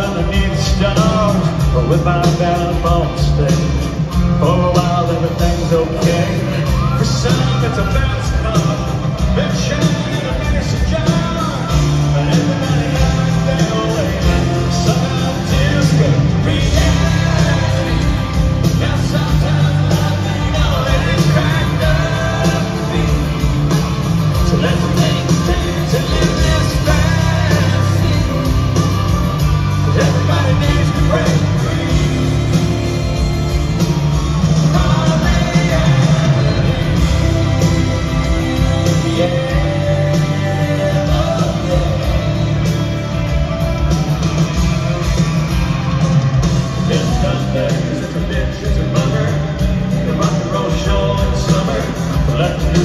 underneath the stars But with my venom on stage. For a while everything's okay. For some it's a fast car Been shining in a fierce jar. But everybody else they away Some tears get reality Now sometimes I think I'll let it crack up. So let's